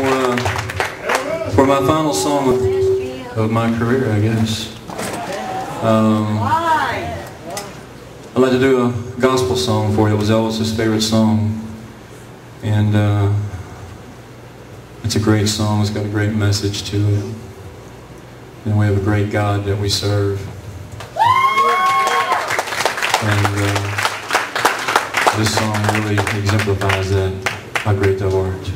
for uh, for my final song of, of my career, I guess. Um, I'd like to do a gospel song for you. It was Elvis's favorite song, and uh, it's a great song. It's got a great message to it, and we have a great God that we serve. And uh, this song really exemplifies that, how great thou art.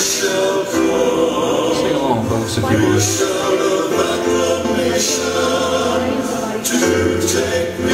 Sing along, folks, if you would. To take me